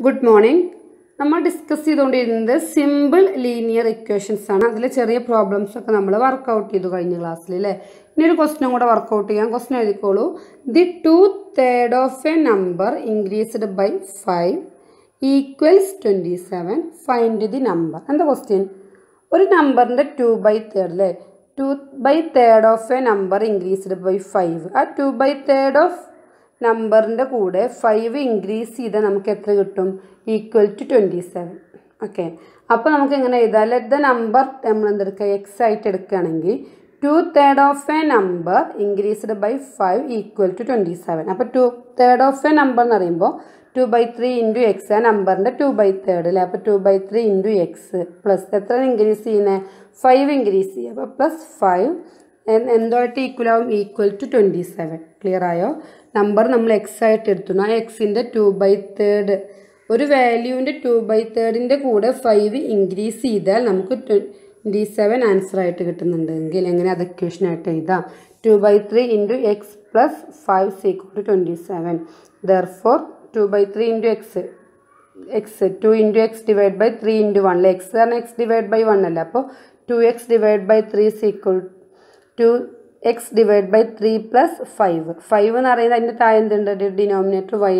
Good morning നമ്മൾ discuss ചെയ്തുകൊണ്ടിരുന്നത് simple linear equations ആണ്. അതിൽ ചെറിയ പ്രോബ്ലംസ് ഒക്കെ നമ്മൾ വർക്കൗട്ട് ചെയ്തു കഴിഞ്ഞ ക്ലാസ്സിൽ അല്ലേ ഇനി ഒരു ക്വസ്റ്റിനും കൂടെ വർക്കൗട്ട് ചെയ്യാം. Question എഴുതിക്കോളൂ. The two third of a number increased by five equals twenty seven find the number എന്താ ക്വസ്റ്റ്യൻ ഒരു നമ്പറിന്റെ ടു ബൈ തേർഡ് അല്ലേ two by third of a number increased by five ആ ടു ബൈ തേർഡ് ഓഫ് നമ്പറിന്റെ കൂടെ five increase ചെയ്താൽ നമുക്ക് എത്ര കിട്ടും? Equal to twenty seven okay അപ്പോൾ നമുക്ക് എങ്ങനെ എഴുതാം? ലെറ്റ് ദ നമ്പർ നമ്മൾ എന്തെടുക്കുക എക്സ് ആയിട്ട് എടുക്കുകയാണെങ്കിൽ two third of a number increased by five equal to twenty seven അപ്പോൾ two third of a number എന്ന് പറയുമ്പോൾ two by three into X ആ നമ്പറിന്റെ ടു ബൈ തേർഡ് അല്ലേ അപ്പോൾ two by three into X plus എത്ര increase ചെയ്യുന്നത് five increase ചെയ്യുക. അപ്പോൾ പ്ലസ് ഫൈവ് എന്തായിട്ട് ഈക്വൽ ആവും? Equal to twenty seven clear ആയോ? നമ്പർ നമ്മൾ എക്സ് ആയിട്ട് എടുത്തു ആ എക്സിന്റെ ടു ബൈ തേർഡ് ഒരു വാല്യൂവിന്റെ ടു ബൈ തേർഡിന്റെ കൂടെ ഫൈവ് ഇൻക്രീസ് ചെയ്താൽ നമുക്ക് ട്വന്റി സെവൻ ആൻസർ ആയിട്ട് കിട്ടുന്നുണ്ടെങ്കിൽ എങ്ങനെ അത് ഇക്വേഷനായിട്ട് എഴുതാം. Two by three into X plus five is equal to twenty seven therefore two by three into X X two into X divide by three into one അല്ലേ X കാരണം X divide by one അല്ല? അപ്പോൾ two X divide by three is equal two X divide by three plus five five എന്ന് പറയുന്നത് അതിന്റെ താഴെ എന്തുണ്ട്? Denominator why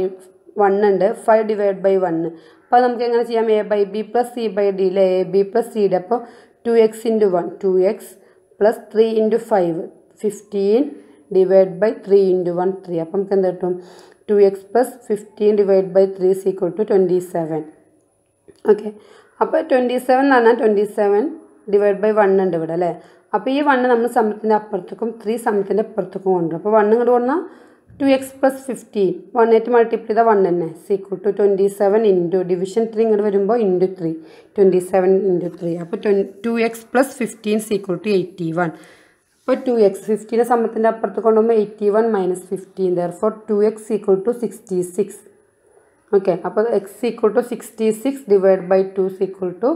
one ഉണ്ട്. ഫൈവ് ഡിവൈഡ് ബൈ വൺ അപ്പോൾ നമുക്ക് എങ്ങനെ ചെയ്യാം? A by B plus C by D അല്ലേ A B plus C D അപ്പോൾ two X into one two X plus three into five fifteen divide by three into one three അപ്പം നമുക്ക് എന്ത് കിട്ടും? Two X plus fifteen divide by three is equal to twenty seven okay അപ്പോൾ twenty seven എന്ന് പറഞ്ഞാൽ twenty seven divide by one ഉണ്ട് ഇവിടെ അല്ലേ? അപ്പോൾ ഈ വണ്ണ് നമ്മൾ സമത്തിന്റെ അപ്പുറത്തേക്കും ത്രീ സമത്തിന്റെ അപ്പുറത്തേക്കും കൊണ്ടുവരും. അപ്പോൾ വണ്ണ് ഇങ്ങോട്ട് പറഞ്ഞാൽ two X plus fifteen one ആയിട്ട് മൾട്ടിപ്ലൈ ചെയ്താൽ വൺ തന്നെ. Is equal to twenty seven into division three ഇങ്ങോട്ട് വരുമ്പോൾ into three twenty seven into three അപ്പോൾ then two X plus fifteen is equal to eighty one അപ്പോൾ two X ഫിഫ്റ്റീനെ സമത്തിന്റെ അപ്പുറത്ത് കൊണ്ടുപോകുമ്പോൾ eighty one minus fifteen therefore two X is equal to sixty six okay അപ്പോൾ X equal to sixty six divide by two equal to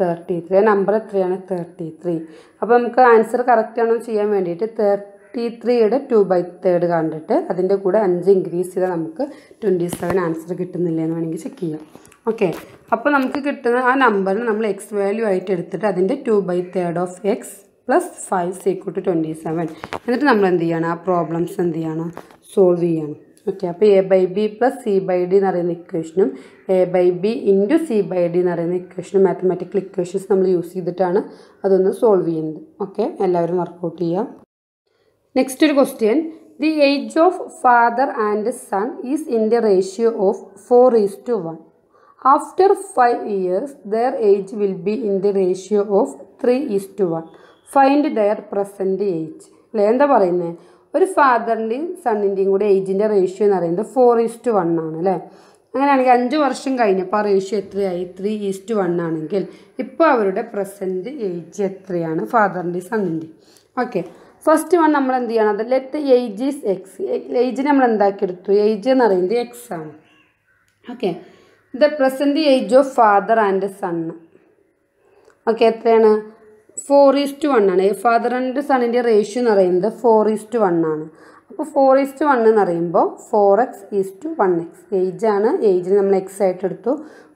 thirty three number എത്രയാണ്? Thirty three അപ്പോൾ നമുക്ക് answer correct ആണോ ചെയ്യാൻ വേണ്ടിയിട്ട് തേർട്ടി ത്രീയുടെ to by third കണ്ടിട്ട് അതിന്റെ കൂടെ അഞ്ച് ഇൻക്രീസ് ചെയ്താൽ നമുക്ക് ട്വന്റി സെവൻ ആൻസർ കിട്ടുന്നില്ല എന്ന് വേണമെങ്കിൽ ചെക്ക് ചെയ്യാം. ഓക്കെ അപ്പോൾ നമുക്ക് കിട്ടുന്ന ആ നമ്പറിന് നമ്മൾ എക്സ് വാല്യൂ ആയിട്ട് എടുത്തിട്ട് അതിന്റെ two by third of X plus five is equal to twenty seven എന്നിട്ട് നമ്മൾ എന്ത് ചെയ്യണം? ആ പ്രോബ്ലംസ് എന്ത് ചെയ്യണം? സോൾവ് ചെയ്യണം. ഓക്കെ അപ്പോൾ A by B plus C by D എന്ന് പറയുന്ന ഇക്വേഷനും A by B into C by D എന്ന് പറയുന്ന ഇക്വേഷനും മാത്തമാറ്റിക്കൽ ഇക്വേഷൻസ് നമ്മൾ യൂസ് ചെയ്തിട്ടാണ് അതൊന്ന് സോൾവ് ചെയ്യുന്നത്. ഓക്കെ എല്ലാവരും വർക്കൗട്ട് ചെയ്യാം. നെക്സ്റ്റ് ഒരു question the age of father and son is in the ratio of four is to one after five years their age will be in the ratio of three is to one find their present age അല്ലേ? എന്താ പറയുന്നത് ഒരു ഫാദറിന്റെയും സണ്ണിന്റെയും കൂടെ ഏജിന്റെ ratio എന്ന് പറയുന്നത് four is to one ആണ് അല്ലേ? അങ്ങനെയാണെങ്കിൽ അഞ്ച് വർഷം കഴിഞ്ഞപ്പോൾ ആ റേഷ്യോ എത്രയായി? ത്രീ ഈസ്റ്റ് വൺ ആണെങ്കിൽ ഇപ്പോൾ അവരുടെ പ്രസന്റ് ഏജ് എത്രയാണ്? ഫാദറിന്റെയും സണ്ണിന്റെയും ഓക്കെ ഫസ്റ്റ് വൺ നമ്മൾ എന്ത് ചെയ്യണം? അത് let age is X age നമ്മൾ എന്താക്കിയെടുത്തു? ഏജ് എന്ന് പറയുന്നത് എക്സ് ആണ്. Okay the present age of father and son okay എത്രയാണ്? ഫോർ ഈസ്റ്റ് വൺ ആണ് ഫാദർ ആൻഡ് സണ്ണിന്റെ റേഷ്യോ എന്ന് പറയുന്നത് ഫോർ ഈസ്റ്റ് വൺ ആണ്. അപ്പോൾ ഫോർ ഈസ്റ്റ് വൺ എന്ന് പറയുമ്പോൾ four X is to one X age ആണ്. ഏജിന് നമ്മൾ എക്സ് ആയിട്ട് എടുത്തു.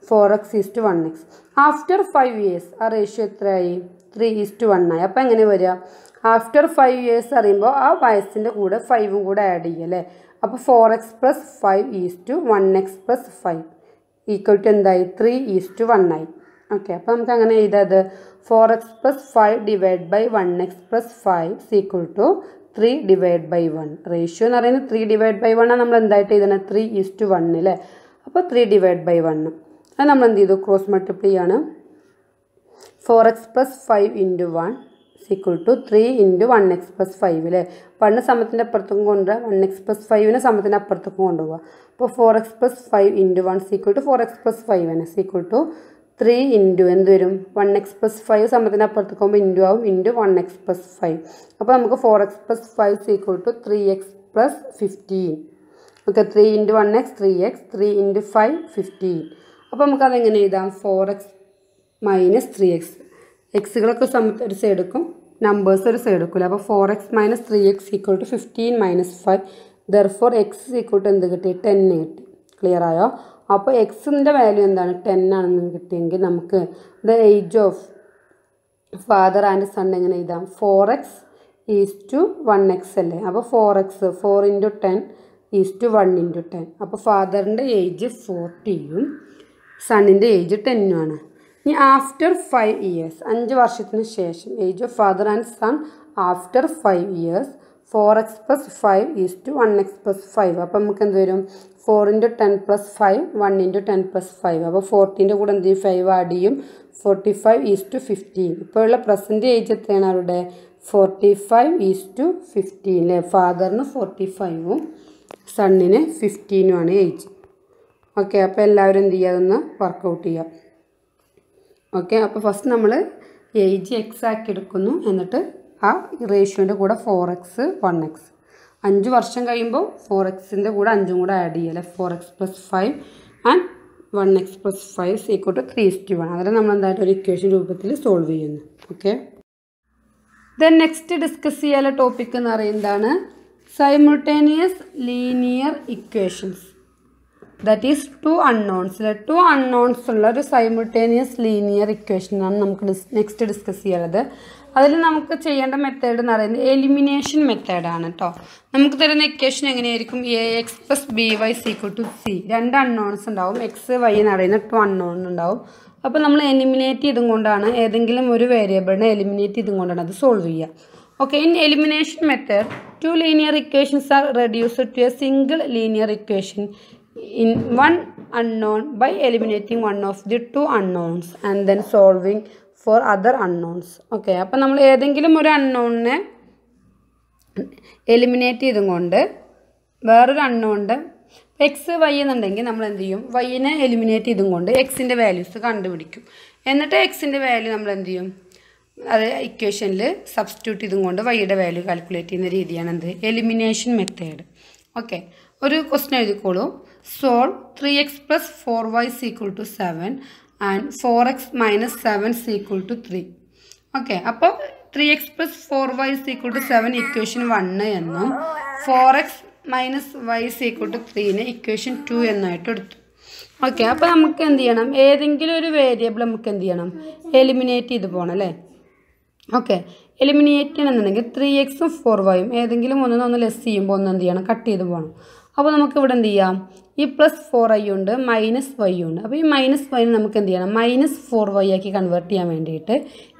Four X is to one X after five years ആ റേഷ്യോ എത്രയായി? ത്രീ ഈസ്റ്റ് വൺ ആയി. അപ്പോൾ എങ്ങനെ വരിക? ആഫ്റ്റർ ഫൈവ് ഇയേഴ്സ് അറിയുമ്പോൾ ആ വയസ്സിന്റെ കൂടെ ഫൈവും കൂടെ ആഡ് ചെയ്യുക അല്ലേ? അപ്പോൾ four X plus five is to one X plus five equal to എന്തായി? ത്രീ ഈസ്റ്റ് വൺ ആയി. ഓക്കെ അപ്പോൾ നമുക്ക് അങ്ങനെ എഴുതാത് four X plus five divide by one X plus five is equal to three divide by one ratio എന്ന് പറയുന്നത് three divide by one ആണ് നമ്മൾ എന്തായിട്ട് എഴുതണം? ത്രീ ഈസ് ടു വൺ അല്ലേ? അപ്പോൾ ത്രീ ഡിവൈഡ് ബൈ വൺ അത് നമ്മൾ എന്ത് ചെയ്തു? ക്രോസ് മൾട്ടിപ്ലൈ ആണ് four x plus five into one equal to three into one x plus five അല്ലേ വണ്ണ് സമത്തിന്റെ അപ്പുറത്തേക്കും കൊണ്ടുപോകുക വൺ എക്സ് പ്ലസ് ഫൈവിനെ സമത്തിന്റെ അപ്പുറത്തേക്കും കൊണ്ടുപോകുക അപ്പോൾ four X plus five into one is equal to four X plus five ആണ് is equal to three into എന്ത് വരും? വൺ എക്സ് പ്ലസ് ഫൈവ് സമത്തിന്റെ അപ്പുറത്തേക്ക് പോകുമ്പോൾ ഇന്റു ആവും. Into one X plus five അപ്പോൾ നമുക്ക് four x plus five equal to three x plus fifteen okay three into one x three x three into five fifteen അപ്പോൾ നമുക്ക് എങ്ങനെ എഴുതാം? Four x minus three x എക്സുകളൊക്കെ സമയത്ത് ഒരു side എടുക്കും numbers ഒരു സൈഡ് എടുക്കില്ല അപ്പോൾ four X minus three X equal to fifteen minus five therefore X equal to എന്ത് കിട്ടി? ടെൻ കിട്ടി. ക്ലിയർ ആയോ? അപ്പോൾ എക്സിന്റെ വാല്യൂ എന്താണ്? ടെൻ ആണെന്ന് കിട്ടിയെങ്കിൽ നമുക്ക് the age of father and son എങ്ങനെ എഴുതാം? Four X is to one X അല്ലേ? അപ്പോൾ four X four into ten is to one into ten അപ്പോൾ ഫാദറിന്റെ ഏജ് ഫോർട്ടിയും സണ്ണിന്റെ ഏജ് ടെന്നും ആണ്. ഇനി ആഫ്റ്റർ ഫൈവ് ഇയേഴ്സ് അഞ്ച് വർഷത്തിന് ശേഷം age of father and son after five years four X plus five is to one X plus five അപ്പോൾ നമുക്ക് എന്ത് വരും? Four into ten plus five one into ten plus five അപ്പോൾ ഫോർട്ടീന്റെ കൂടെ എന്ത് ചെയ്യും? ഫൈവ് ആഡ് ചെയ്യും. Forty five is to fifteen ഇപ്പോഴുള്ള പ്രസന്റ് ഏജ് എത്രയാണ് അവരുടെ? Forty five is to fifteen അല്ലേ ഫാദറിന് ഫോർട്ടി ഫൈവും സണ്ണിന് ഫിഫ്റ്റീനും ആണ് ഏജ് ഓക്കെ അപ്പോൾ എല്ലാവരും എന്ത് ചെയ്യുക? അതൊന്ന് വർക്കൗട്ട് ചെയ്യാം ഓക്കെ അപ്പോൾ ഫസ്റ്റ് നമ്മൾ ഏജ് എക്സാക്കി എടുക്കുന്നു. എന്നിട്ട് ആ റേഷ്യോന്റെ കൂടെ ഫോർ എക്സ് വൺ എക്സ്. അഞ്ച് വർഷം കഴിയുമ്പോൾ ഫോർ എക്സിന്റെ കൂടെ അഞ്ചും കൂടെ ആഡ് ചെയ്യുക അല്ലെ four x plus five and one x plus five equal to three is to one. അതിൽ നമ്മൾ എന്തായിട്ട് ഒരു ഇക്വേഷൻ രൂപത്തിൽ സോൾവ് ചെയ്യുന്നു ഓക്കെ? ദെൻ നെക്സ്റ്റ് ഡിസ്കസ് ചെയ്യാനുള്ള ടോപ്പിക് എന്ന് പറയുന്നതാണ് simultaneous linear equations that is two unknowns two unknowns ഉള്ള ഒരു സൈമിൾട്ടേനിയസ് ലീനിയർ ഇക്വേഷനാണ് നമുക്ക് ഡിസ് നെക്സ്റ്റ് ഡിസ്കസ് ചെയ്യാനുള്ളത്. അതിൽ നമുക്ക് ചെയ്യേണ്ട മെത്തേഡ് എന്ന് പറയുന്നത് എലിമിനേഷൻ മെത്തേഡാണ് കേട്ടോ നമുക്ക് തരുന്ന ഇക്വേഷൻ എങ്ങനെയായിരിക്കും? A x plus b y equal to c രണ്ട് അൺനോൺസ് ഉണ്ടാവും. എക്സ് വൈ എന്ന് പറയുന്ന ടു അൺനോൺ ഉണ്ടാവും. അപ്പോൾ നമ്മൾ എലിമിനേറ്റ് ചെയ്തും കൊണ്ടാണ് ഏതെങ്കിലും ഒരു വേരിയബിളിനെ എലിമിനേറ്റ് ചെയ്തും കൊണ്ടാണ് അത് സോൾവ് ചെയ്യുക okay in elimination method two linear equations are reduced to a single linear equation in one unknown by eliminating one of the two unknowns and then solving for other unknowns. Okay അപ്പം നമ്മൾ ഏതെങ്കിലും ഒരു അൺനോണിനെ eliminate ചെയ്തും കൊണ്ട് വേറൊരു അൺനോണിന്റെ X Y എന്നുണ്ടെങ്കിൽ നമ്മൾ എന്ത് ചെയ്യും? വൈനെ എലിമിനേറ്റ് ചെയ്തും കൊണ്ട് എക്സിന്റെ വാല്യൂസ് കണ്ടുപിടിക്കും. എന്നിട്ട് എക്സിന്റെ വാല്യൂ നമ്മൾ എന്ത് ചെയ്യും? അത് ഇക്വേഷനിൽ സബ്സ്റ്റിറ്റ്യൂട്ട് ചെയ്തും കൊണ്ട് വൈയുടെ വാല്യൂ കാൽക്കുലേറ്റ് ചെയ്യുന്ന രീതിയാണ് എന്ത്? എലിമിനേഷൻ മെത്തേഡ് ഓക്കെ ഒരു question എഴുതിക്കോളൂ. Solve three x plus four y to to seven and four x minus seven to to three okay അപ്പോൾ three x plus four y equal to seven equation one എന്നും four x minus y equal to ത്രീനെ equation two എന്നായിട്ട് എടുത്തു. Okay അപ്പോൾ നമുക്ക് എന്ത് ചെയ്യണം? ഏതെങ്കിലും ഒരു വേരിയബിൾ നമുക്ക് എന്ത് ചെയ്യണം? എലിമിനേറ്റ് ചെയ്ത് പോകണം അല്ലേ? ഓക്കെ എലിമിനേറ്റ് ചെയ്യണമെന്നുണ്ടെങ്കിൽ ത്രീ എക്സും ഫോർ വൈയും ഏതെങ്കിലും ഒന്നിനൊന്ന് ലെസ് ചെയ്യുമ്പോൾ ഒന്ന് എന്ത് ചെയ്യണം? കട്ട് ചെയ്ത് പോകണം അപ്പോൾ നമുക്ക് ഇവിടെ എന്ത് ചെയ്യാം? ഈ പ്ലസ് ഫോർ ഐ ഉണ്ട് മൈനസ് വൈ ഉണ്ട്. അപ്പോൾ ഈ മൈനസ് വൈന് നമുക്ക് എന്ത് ചെയ്യണം? മൈനസ് ഫോർ വൈ ആക്കി കൺവേർട്ട് ചെയ്യാൻ വേണ്ടിയിട്ട്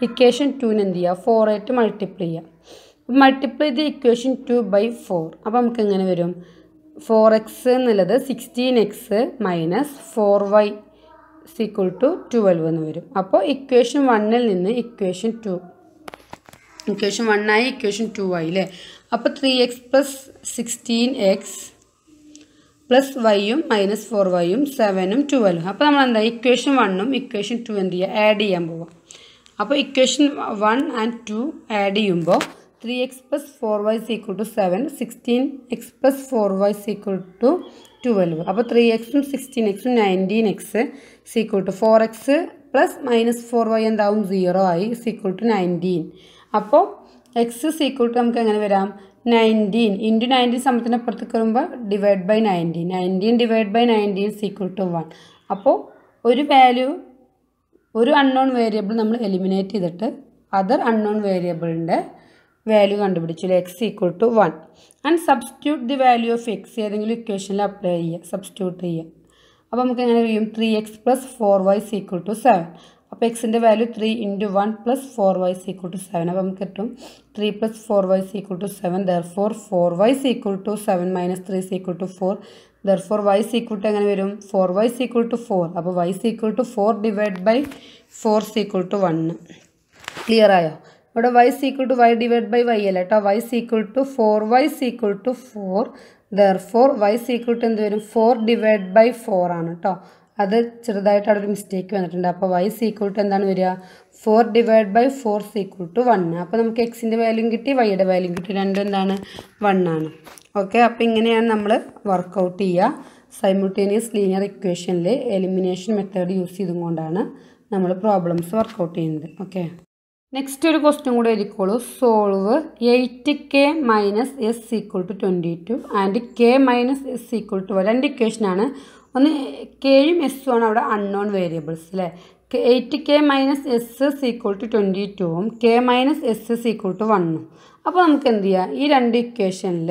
ഇക്വേഷൻ ടുവിന് എന്ത് ചെയ്യുക ഫോർ ആയിട്ട് മൾട്ടിപ്ലൈ ചെയ്യാം. മൾട്ടിപ്ലൈ ചെയ്ത് ഇക്വേഷൻ ടു ബൈ ഫോർ അപ്പോൾ നമുക്ക് എങ്ങനെ വരും? ഫോർ എക്സ് എന്നുള്ളത് sixteen x minus four y equal to twelve എന്ന് വരും. അപ്പോൾ ഇക്വേഷൻ വണ്ണിൽ നിന്ന് ഇക്വേഷൻ ടു ഇക്വേഷൻ വണ്ണായി ഇക്വേഷൻ ടു ആയി അല്ലേ അപ്പോൾ three x plus sixteen x plus വൈയും minus four വൈയും സെവനും ട്വൽവും അപ്പോൾ നമ്മൾ എന്താ ഇക്വേഷൻ വണ്ണും ഇക്വേഷൻ ടു എന്ത് ചെയ്യുക? ആഡ് ചെയ്യാൻ പോവാം. അപ്പോൾ equation one and two add ചെയ്യുമ്പോൾ three x plus four y equal to seven sixteen x plus four y equal to twelve അപ്പോൾ ത്രീ എക്സും സിക്സ്റ്റീൻ എക്സും nineteen x equal to four x plus minus four y എന്താവും? Zero ആയി sequel to nineteen അപ്പോൾ X is equal to നമുക്ക് എങ്ങനെ വരാം? Nineteen into nineteen സമയത്തിന് അപ്പുറത്തേക്ക് വരുമ്പോൾ divide by nineteen nineteen divide by nineteen equal to one അപ്പോൾ ഒരു വാല്യൂ ഒരു അൺനോൺ വേരിയബിൾ നമ്മൾ എലിമിനേറ്റ് ചെയ്തിട്ട് അതർ അൺനോൺ വേരിയബിളിന്റെ വാല്യൂ കണ്ടുപിടിച്ചു x equal to one and substitute the value of x ഏതെങ്കിലും ഇക്വേഷനിൽ അപ്ലൈ ചെയ്യുക സബ്സ്റ്റിറ്റ്യൂട്ട് ചെയ്യുക. അപ്പോൾ നമുക്ക് എങ്ങനെ ചെയ്യും three x plus four y equal to seven അപ്പോൾ എക്സിന്റെ value three into one plus four y equal to seven അപ്പോൾ നമുക്ക് കിട്ടും three plus four y equal to seven therefore four y equal to seven minus three equal to four therefore y equal to എങ്ങനെ വരും four y equal to four അപ്പോൾ y equal to four divide by four equal to one clear ആയോ ഇവിടെ y equal to y divide by y അല്ല കേട്ടോ y equal to four y equal to four therefore y equal to എന്ത് വരും four divide by four ആണ് കേട്ടോ അത് ചെറുതായിട്ട് അവിടെ ഒരു മിസ്റ്റേക്ക് വന്നിട്ടുണ്ട്. അപ്പോൾ വൈ സീക്വൾ ടു എന്താണ് വരിക? Four divide by four equal to one അപ്പോൾ നമുക്ക് എക്സിന്റെ വാല്യൂ കിട്ടി വൈയുടെ വാല്യൂ കിട്ടി. രണ്ടും എന്താണ്? വൺ ആണ്. ഓക്കെ അപ്പോൾ ഇങ്ങനെയാണ് നമ്മൾ വർക്കൗട്ട് ചെയ്യുക. സൈമിൾട്ടേനിയസ് ലീനിയർ ഇക്വേഷനിൽ എലിമിനേഷൻ മെത്തേഡ് യൂസ് ചെയ്തും കൊണ്ടാണ് നമ്മൾ പ്രോബ്ലംസ് വർക്കൗട്ട് ചെയ്യുന്നത്. ഓക്കെ നെക്സ്റ്റ് ഒരു ക്വസ്റ്റ്യൻ കൂടെ എഴുതിക്കോളൂ. Solve eight k minus s equal to twenty two and k minus s equal to രണ്ട് ഇക്വേഷനാണ് ഒന്ന് കെയും എസ്സും ആണ് അവിടെ അൺനോൺ വേരിയബിൾസ് അല്ലേ eight k minus s equal to twenty ടുവും k minus s equal to വണ്ണും അപ്പോൾ നമുക്ക് എന്ത് ചെയ്യാം? ഈ രണ്ട് ഇക്വേഷനിൽ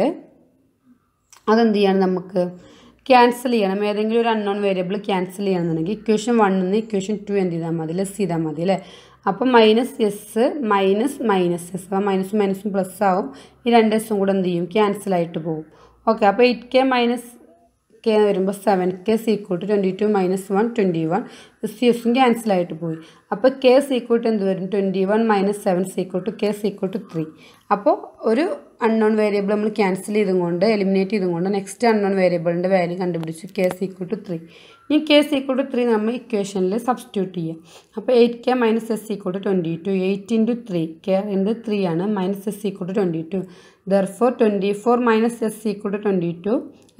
അതെന്ത് ചെയ്യണം നമുക്ക്? ക്യാൻസൽ ചെയ്യണം. ഏതെങ്കിലും ഒരു അൺനോൺ വേരിയബിൾ ക്യാൻസൽ ചെയ്യണമെന്നുണ്ടെങ്കിൽ ഇക്വേഷൻ വണ്ണിൽ നിന്ന് ഇക്വേഷൻ ടു എന്ത് ചെയ്താൽ മതി ലെസ് ചെയ്താൽ മതി അല്ലേ അപ്പോൾ minus s minus minus s അപ്പോൾ മൈനസും മൈനസും പ്ലസ് ആവും. ഈ രണ്ട് എസും കൂടെ എന്ത് ചെയ്യും? ക്യാൻസൽ ആയിട്ട് പോകും. ഓക്കെ അപ്പോൾ എയ്റ്റ് കെ മൈനസ് കെ എന്ന് വരുമ്പോൾ seven k equal to twenty two minus one twenty one c എസും ക്യാൻസൽ ആയിട്ട് പോയി. അപ്പോൾ കെ സീക്വൾ ടു എന്ത് വരും? Twenty one minus seven equal to k equal to three അപ്പോൾ ഒരു അൺനോൺ വേരിയബിൾ നമ്മൾ ക്യാൻസൽ ചെയ്തും കൊണ്ട് എലിമിനേറ്റ് ചെയ്തും കൊണ്ട് നെക്സ്റ്റ് അൺനോൺ വേരിയബിളിന്റെ വാല്യൂ കണ്ടുപിടിച്ചു കെ സീക്വൾ ടു ത്രീ ഈ കെ സീക്വൾ ടു ത്രീ നമ്മൾ ഇക്വേഷനിൽ സബ്സ്റ്റിറ്റ്യൂട്ട് ചെയ്യുക അപ്പോൾ eight k minus s equal to twenty two eight into three k എന്ത്? ത്രീ ആണ്. Minus s equal to twenty two therefore twenty four minus s equal to twenty two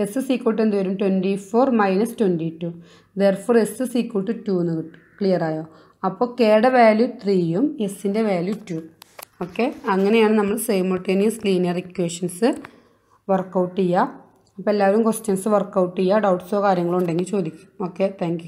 s equal to എന്ത് വരും? Twenty four minus twenty two therefore s equal to two എന്ന് കിട്ടും. Clear ആയോ? അപ്പോൾ കെയുടെ value ത്രീയും എസിന്റെ വാല്യൂ ടു ഓക്കെ അങ്ങനെയാണ് നമ്മൾ സൈമൾട്ടേനിയസ് ലീനിയർ ഇക്വേഷൻസ് വർക്കൗട്ട് ചെയ്യുക അപ്പോൾ എല്ലാവരും ക്വസ്റ്റ്യൻസ് വർക്കൗട്ട് ചെയ്യുക ഡൗട്ട്സോ കാര്യങ്ങളോ ഉണ്ടെങ്കിൽ ചോദിക്കും. Okay thank